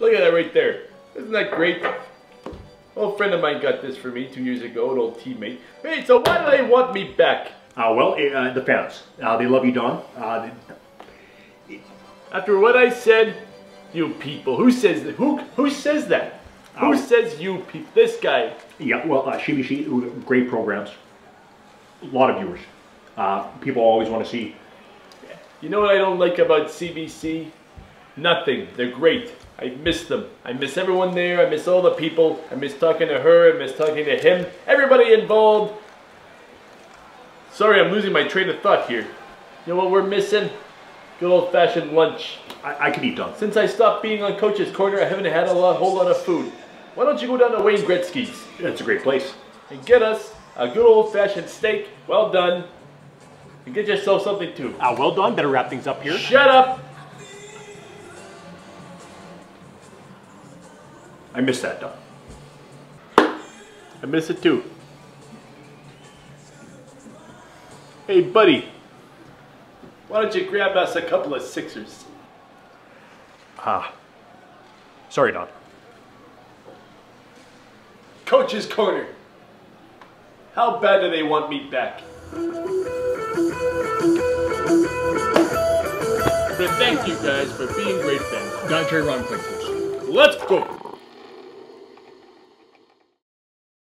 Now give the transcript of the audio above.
Look at that right there. Isn't that great? Old friend of mine got this for me two years ago, an old teammate. Hey, so why do they want me back? Uh, well, uh, the fans. Uh, they love you, Don. Uh, After what I said, you people, who says that? Who who says that? Who Oh. says you people? This guy. yeah, well, uh, Shibishi, great programs. A lot of viewers. Uh, people always want to see. You know what I don't like about CBC? Nothing. They're great. I miss them. I miss everyone there. I miss all the people. I miss talking to her. I miss talking to him. Everybody involved. Sorry, I'm losing my train of thought here. You know what we're missing? Good old fashioned lunch. I, I could eat, Don. Since I stopped being on Coach's Corner, I haven't had a lot, whole lot of food. Why don't you go down to Wayne Gretzky's It's a great place. and get us a good old fashioned steak, well done, and get yourself something too. Uh, well done. Better wrap things up here. Shut up! I missed that, Don. I miss it too. Hey, buddy. Why don't you grab us a couple of Sixers? Ah. Sorry, Don. Coach's Corner. How bad do they want me back? But thank you guys for being great fans. Don Cherry Ron Quick. Let's go!